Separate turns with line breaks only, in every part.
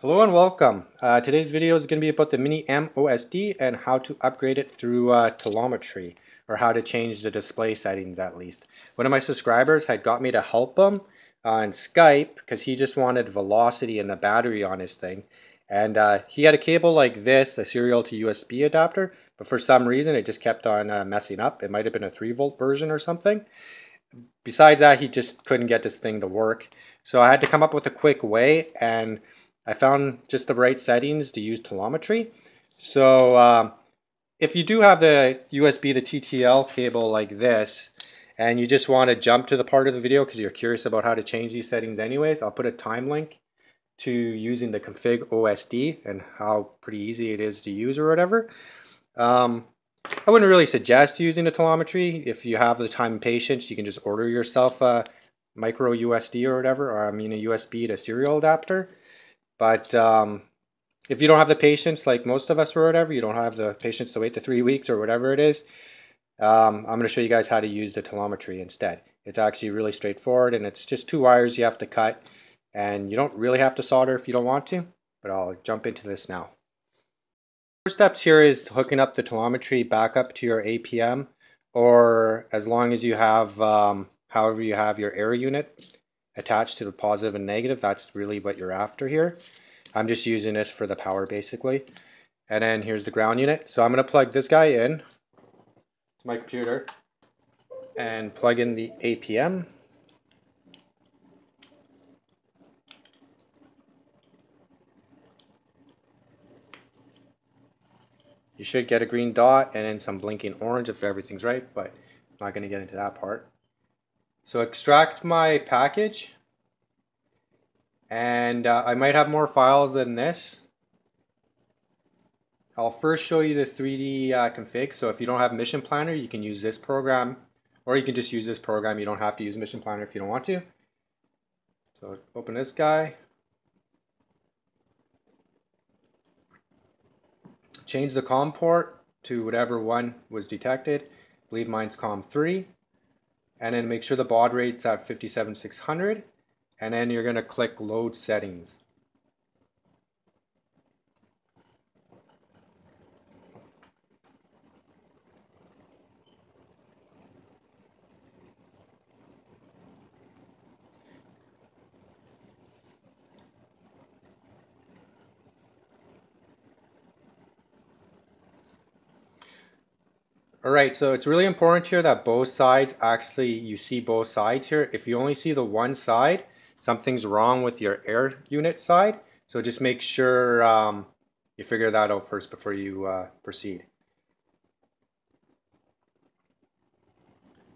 Hello and welcome. Uh, today's video is going to be about the Mini M OSD and how to upgrade it through uh, telemetry or how to change the display settings at least. One of my subscribers had got me to help him on Skype because he just wanted velocity and the battery on his thing. And uh, he had a cable like this, a serial to USB adapter, but for some reason it just kept on uh, messing up. It might have been a 3 volt version or something. Besides that, he just couldn't get this thing to work. So I had to come up with a quick way and I found just the right settings to use telemetry. So um, if you do have the USB to TTL cable like this, and you just want to jump to the part of the video because you're curious about how to change these settings anyways, I'll put a time link to using the config OSD and how pretty easy it is to use or whatever. Um, I wouldn't really suggest using the telemetry. If you have the time and patience, you can just order yourself a micro USB or whatever, or I mean a USB to serial adapter. But um, if you don't have the patience, like most of us or whatever, you don't have the patience to wait the three weeks or whatever it is, um, I'm going to show you guys how to use the telemetry instead. It's actually really straightforward and it's just two wires you have to cut and you don't really have to solder if you don't want to, but I'll jump into this now. First steps here is hooking up the telemetry back up to your APM or as long as you have, um, however you have your air unit attached to the positive and negative. That's really what you're after here. I'm just using this for the power basically. And then here's the ground unit. So I'm going to plug this guy in to my computer and plug in the APM. You should get a green dot and then some blinking orange if everything's right, but I'm not going to get into that part. So extract my package. And uh, I might have more files than this. I'll first show you the 3D uh, config. So if you don't have Mission Planner, you can use this program. Or you can just use this program. You don't have to use Mission Planner if you don't want to. So open this guy. Change the COM port to whatever one was detected. I believe mine's COM3 and then make sure the baud rate's at 57600 and then you're going to click load settings All right, so it's really important here that both sides, actually you see both sides here. If you only see the one side, something's wrong with your air unit side. So just make sure um, you figure that out first before you uh, proceed.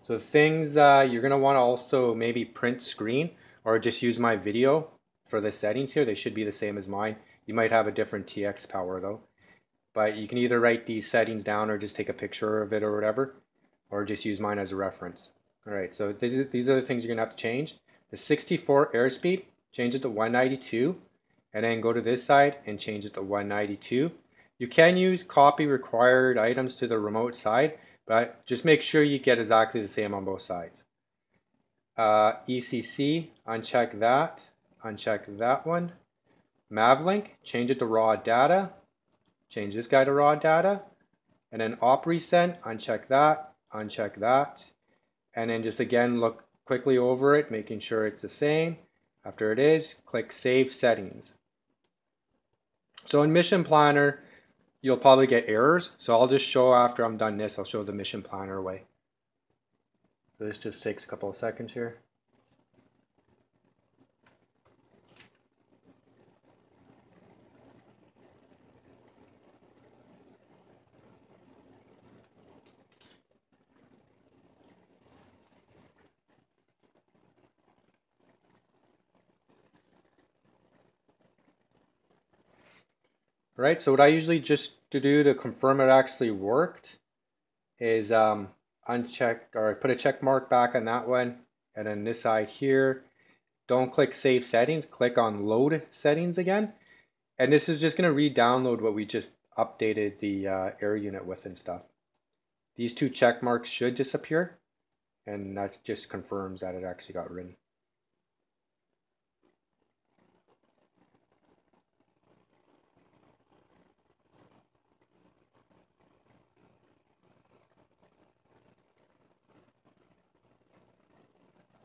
So things uh, you're gonna wanna also maybe print screen or just use my video for the settings here. They should be the same as mine. You might have a different TX power though. But you can either write these settings down or just take a picture of it or whatever, or just use mine as a reference. All right, so these, these are the things you're gonna have to change. The 64 airspeed, change it to 192, and then go to this side and change it to 192. You can use copy required items to the remote side, but just make sure you get exactly the same on both sides. Uh, ECC, uncheck that, uncheck that one. Mavlink, change it to raw data, change this guy to raw data, and then op resend, uncheck that, uncheck that, and then just again look quickly over it, making sure it's the same. After it is, click Save Settings. So in Mission Planner, you'll probably get errors. So I'll just show after I'm done this, I'll show the Mission Planner way. So this just takes a couple of seconds here. Right? So what I usually just to do to confirm it actually worked is um, uncheck or put a check mark back on that one. And then this side here, don't click save settings, click on load settings again. And this is just gonna re-download what we just updated the uh, air unit with and stuff. These two check marks should disappear and that just confirms that it actually got written.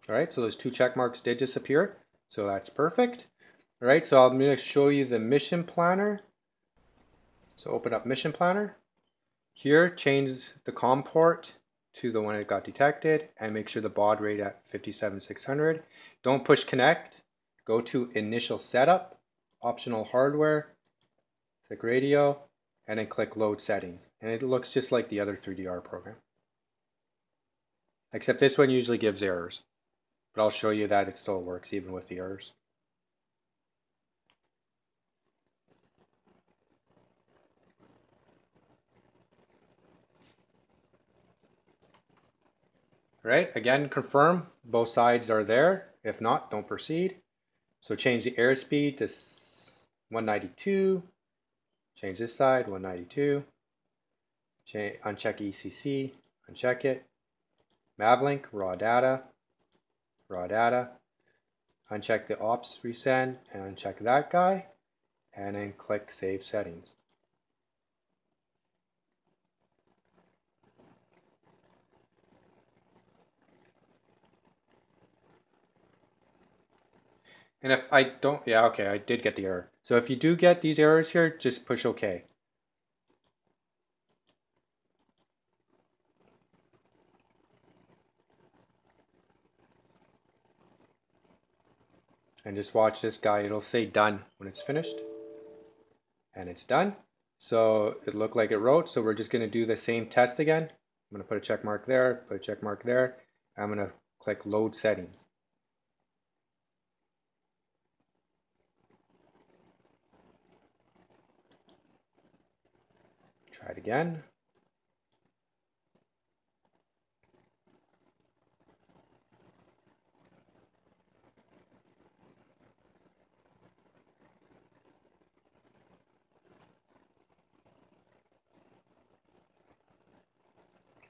All right, so those two check marks did disappear. So that's perfect. All right, so I'm to show you the mission planner. So open up mission planner. Here, change the COM port to the one that got detected and make sure the baud rate at 57600. Don't push connect. Go to initial setup, optional hardware, click radio, and then click load settings. And it looks just like the other 3DR program. Except this one usually gives errors. But I'll show you that it still works even with the errors. Right, again, confirm both sides are there. If not, don't proceed. So change the airspeed to 192. Change this side, 192. Change, uncheck ECC, uncheck it. Mavlink, raw data, raw data. Uncheck the ops resend and uncheck that guy. And then click save settings. And if I don't, yeah, okay, I did get the error. So if you do get these errors here, just push OK. And just watch this guy, it'll say done when it's finished. And it's done. So it looked like it wrote, so we're just gonna do the same test again. I'm gonna put a check mark there, put a check mark there. I'm gonna click load settings. Try it again.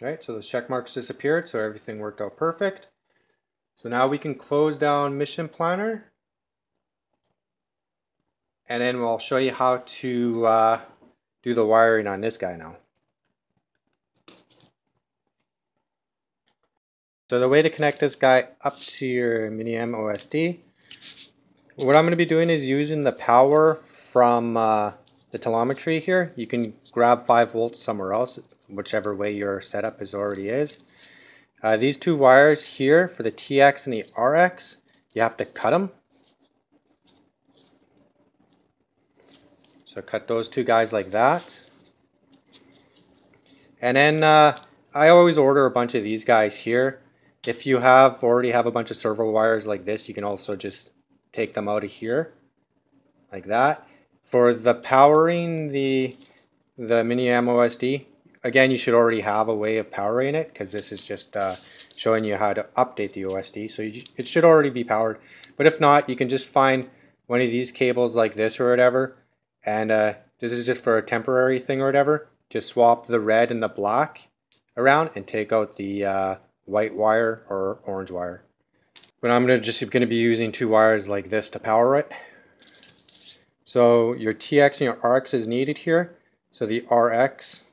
Right, so those check marks disappeared, so everything worked out perfect. So now we can close down Mission Planner. And then we'll show you how to uh, do the wiring on this guy now. So the way to connect this guy up to your Mini-M OSD, what I'm going to be doing is using the power from uh, the telemetry here. You can grab 5 volts somewhere else, whichever way your setup is already is. Uh, these two wires here for the TX and the RX, you have to cut them So cut those two guys like that. And then uh, I always order a bunch of these guys here. If you have already have a bunch of servo wires like this, you can also just take them out of here like that. For the powering the the Mini-M OSD, again, you should already have a way of powering it because this is just uh, showing you how to update the OSD. So you, it should already be powered. But if not, you can just find one of these cables like this or whatever and uh, this is just for a temporary thing or whatever. Just swap the red and the black around and take out the uh, white wire or orange wire. But I'm gonna just going to be using two wires like this to power it. So your TX and your RX is needed here. So the RX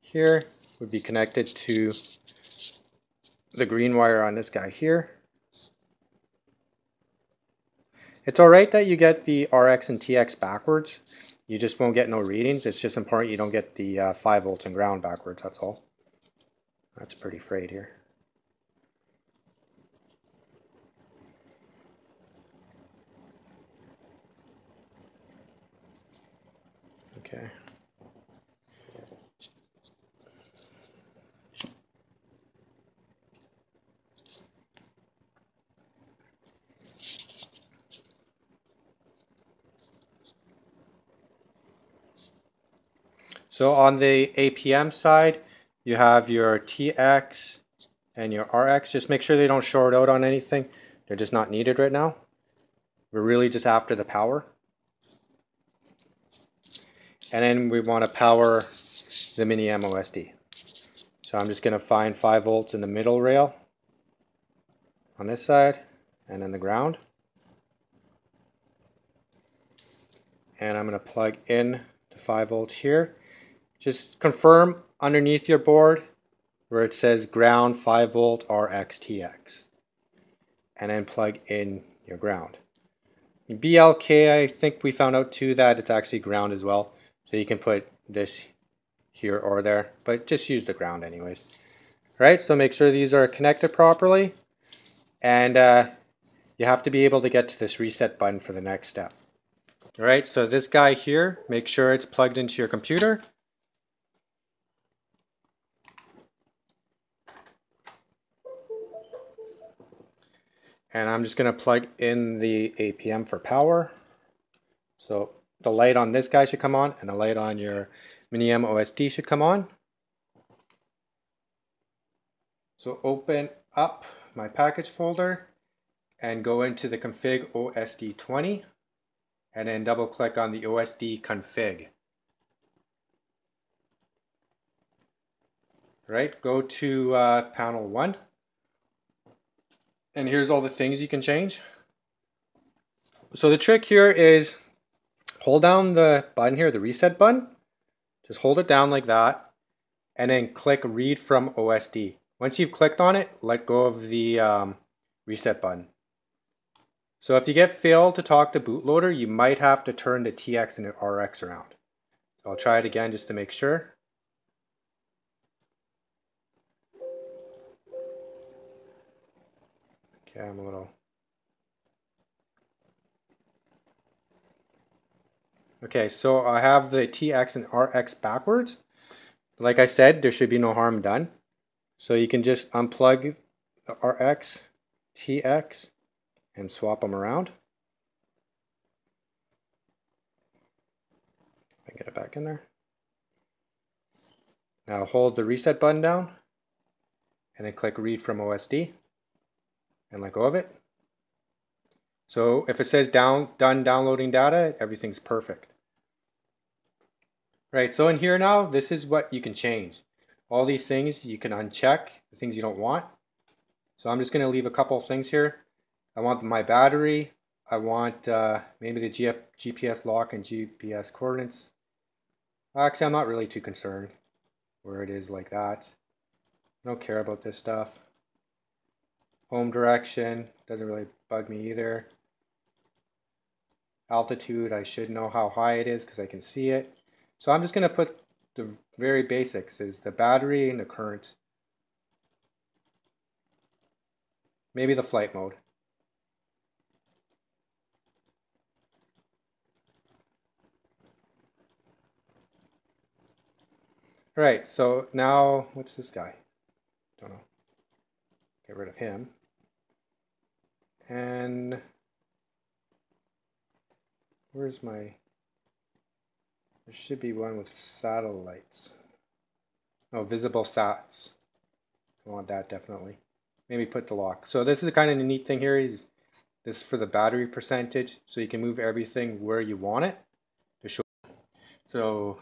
here would be connected to the green wire on this guy here. It's alright that you get the RX and TX backwards. You just won't get no readings. It's just important you don't get the uh, 5 volts and ground backwards, that's all. That's pretty frayed here. Okay. So on the APM side, you have your TX and your RX. Just make sure they don't short out on anything. They're just not needed right now. We're really just after the power. And then we want to power the mini MOSD. So I'm just going to find 5 volts in the middle rail on this side and then the ground. And I'm going to plug in the 5 volts here. Just confirm underneath your board where it says ground 5 volt RXTX and then plug in your ground. BLK, I think we found out too that it's actually ground as well. So you can put this here or there, but just use the ground anyways. All right, so make sure these are connected properly. And uh, you have to be able to get to this reset button for the next step. All right, so this guy here, make sure it's plugged into your computer. And I'm just going to plug in the APM for power. So the light on this guy should come on and the light on your Mini M OSD should come on. So open up my package folder and go into the config OSD 20 and then double click on the OSD config. Right, go to uh, panel 1 and here's all the things you can change. So the trick here is hold down the button here, the reset button. Just hold it down like that and then click read from OSD. Once you've clicked on it, let go of the um, reset button. So if you get failed to talk to bootloader, you might have to turn the TX and the RX around. I'll try it again just to make sure. Okay, I'm a little... Okay, so I have the TX and RX backwards. Like I said, there should be no harm done. So you can just unplug the RX, TX, and swap them around. I get it back in there. Now hold the reset button down and then click read from OSD and let go of it. So if it says down, done downloading data, everything's perfect. Right, so in here now, this is what you can change. All these things you can uncheck, the things you don't want. So I'm just going to leave a couple of things here. I want my battery. I want uh, maybe the GPS lock and GPS coordinates. Actually, I'm not really too concerned where it is like that. I don't care about this stuff. Home direction doesn't really bug me either. Altitude, I should know how high it is because I can see it. So I'm just going to put the very basics is the battery and the current. Maybe the flight mode. All right, so now what's this guy? Don't know. Get rid of him. And where's my, there should be one with satellites. Oh, visible sats. I want that definitely. Maybe put the lock. So this is kind of a neat thing here is this is for the battery percentage. So you can move everything where you want it to show. So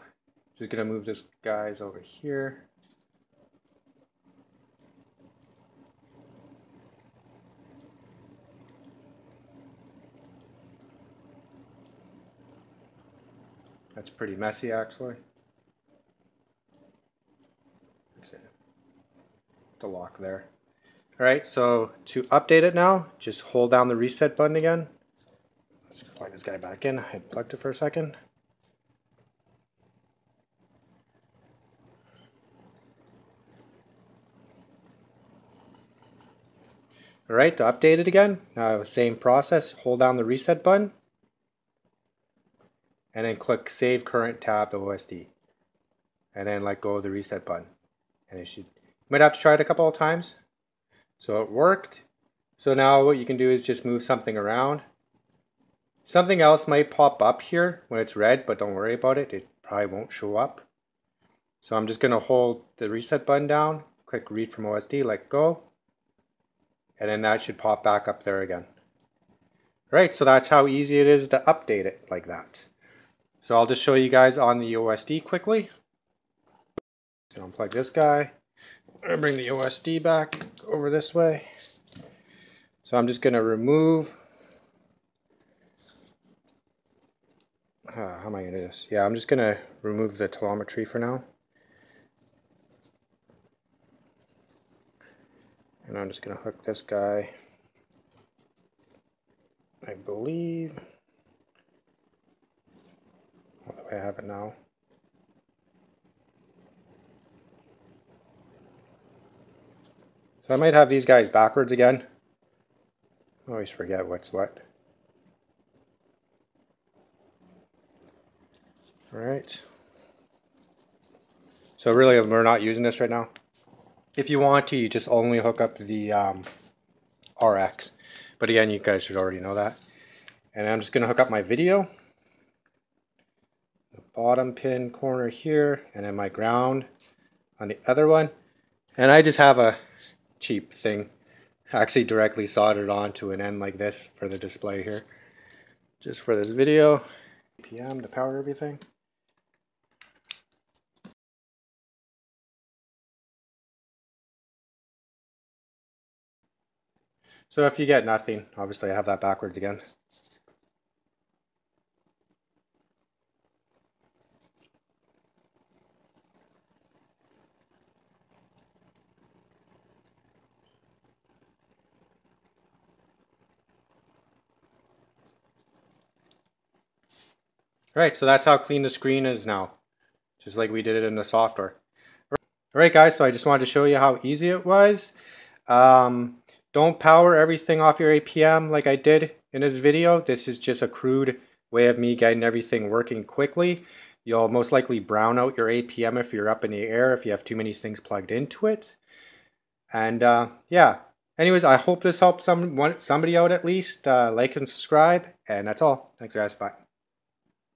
just gonna move this guys over here. That's pretty messy actually. The lock there. Alright, so to update it now, just hold down the reset button again. Let's plug this guy back in. I plugged it for a second. Alright, to update it again, now same process, hold down the reset button and then click Save Current tab OSD. And then let go of the reset button. And it should, you might have to try it a couple of times. So it worked. So now what you can do is just move something around. Something else might pop up here when it's red, but don't worry about it. It probably won't show up. So I'm just going to hold the reset button down, click read from OSD, let go. And then that should pop back up there again. Right, so that's how easy it is to update it like that. So I'll just show you guys on the OSD quickly. unplug this guy. bring the OSD back over this way. So I'm just going to remove. Uh, how am I to do this? Yeah, I'm just going to remove the telemetry for now. And I'm just going to hook this guy, I believe, way I have it now. So I might have these guys backwards again. I always forget what's what. Alright. So really we're not using this right now. If you want to, you just only hook up the um, RX. But again, you guys should already know that. And I'm just going to hook up my video. Bottom pin corner here, and then my ground on the other one. And I just have a cheap thing actually directly soldered onto an end like this for the display here. Just for this video. PM to power everything. So if you get nothing, obviously I have that backwards again. Alright, so that's how clean the screen is now. Just like we did it in the software. Alright guys, so I just wanted to show you how easy it was. Um, don't power everything off your APM like I did in this video. This is just a crude way of me getting everything working quickly. You'll most likely brown out your APM if you're up in the air, if you have too many things plugged into it. And uh, yeah, anyways, I hope this helped some, somebody out at least. Uh, like and subscribe, and that's all. Thanks guys, bye.